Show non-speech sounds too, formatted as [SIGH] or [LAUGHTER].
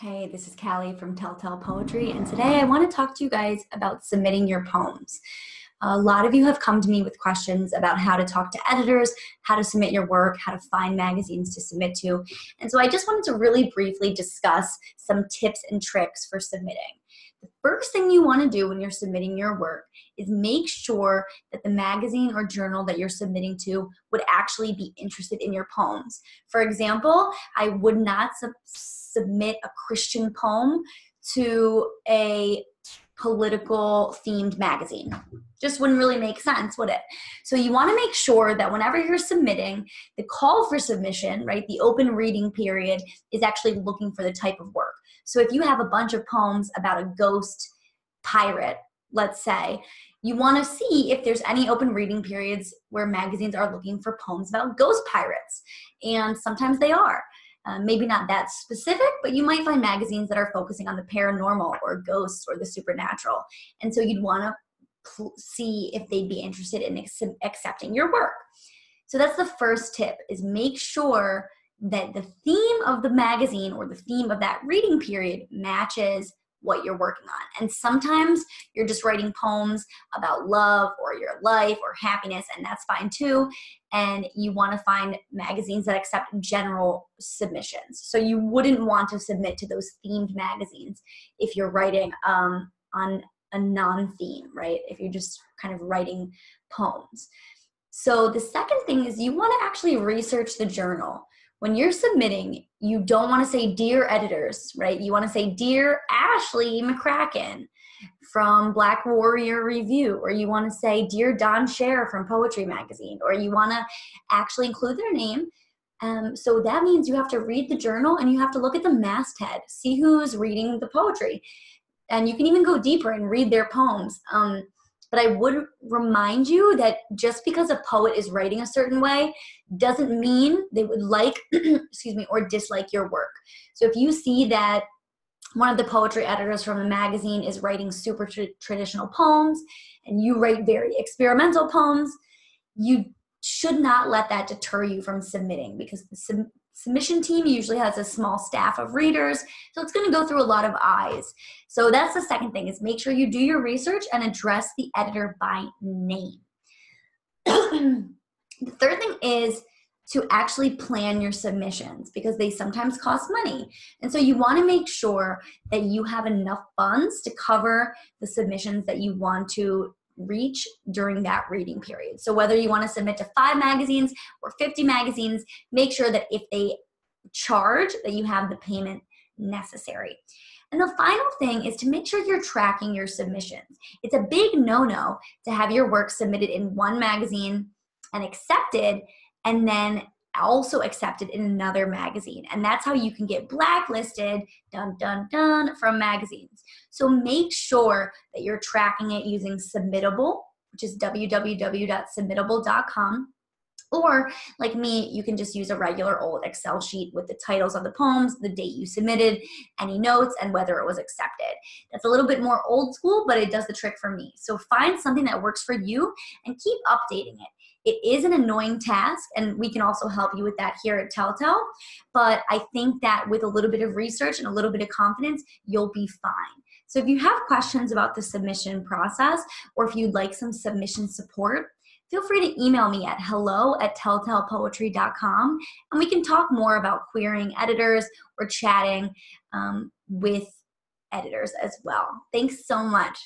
Hey, this is Callie from Tell Tell Poetry, and today I want to talk to you guys about submitting your poems. A lot of you have come to me with questions about how to talk to editors, how to submit your work, how to find magazines to submit to. And so I just wanted to really briefly discuss some tips and tricks for submitting. The first thing you want to do when you're submitting your work is make sure that the magazine or journal that you're submitting to would actually be interested in your poems. For example, I would not sub- submit a Christian poem to a political themed magazine. Just wouldn't really make sense, would it? So you want to make sure that whenever you're submitting, the call for submission, right, the open reading period is actually looking for the type of work. So if you have a bunch of poems about a ghost pirate, let's say, you want to see if there's any open reading periods where magazines are looking for poems about ghost pirates. And sometimes they are. Uh, maybe not that specific, but you might find magazines that are focusing on the paranormal or ghosts or the supernatural. And so you'd want to pl- see if they'd be interested in ex- accepting your work. So that's the first tip is make sure that the theme of the magazine or the theme of that reading period matches what you're working on. And sometimes you're just writing poems about love or your life or happiness, and that's fine too. And you want to find magazines that accept general submissions. So you wouldn't want to submit to those themed magazines if you're writing um, on a non theme, right? If you're just kind of writing poems. So the second thing is you want to actually research the journal when you're submitting, you don't want to say dear editors, right? You want to say dear Ashley McCracken from Black Warrior Review, or you want to say dear Don Share from Poetry Magazine, or you want to actually include their name. Um, so that means you have to read the journal and you have to look at the masthead, see who's reading the poetry. And you can even go deeper and read their poems. Um, but I would remind you that just because a poet is writing a certain way doesn't mean they would like, [CLEARS THROAT] excuse me, or dislike your work. So if you see that one of the poetry editors from the magazine is writing super tra- traditional poems and you write very experimental poems, you should not let that deter you from submitting because submission team usually has a small staff of readers so it's going to go through a lot of eyes so that's the second thing is make sure you do your research and address the editor by name [CLEARS THROAT] the third thing is to actually plan your submissions because they sometimes cost money. And so you want to make sure that you have enough funds to cover the submissions that you want to reach during that reading period. So whether you want to submit to five magazines or 50 magazines, make sure that if they charge that you have the payment necessary. And the final thing is to make sure you're tracking your submissions. It's a big no-no to have your work submitted in one magazine and accepted and then also accepted in another magazine. And that's how you can get blacklisted, dun dun dun, from magazines. So make sure that you're tracking it using Submittable, which is www.submittable.com. Or, like me, you can just use a regular old Excel sheet with the titles of the poems, the date you submitted, any notes, and whether it was accepted. That's a little bit more old school, but it does the trick for me. So find something that works for you and keep updating it. It is an annoying task, and we can also help you with that here at Tell Tell. But I think that with a little bit of research and a little bit of confidence, you'll be fine. So if you have questions about the submission process, or if you'd like some submission support, feel free to email me at hello at telltellpoetry.com and we can talk more about querying editors or chatting um, with editors as well. Thanks so much.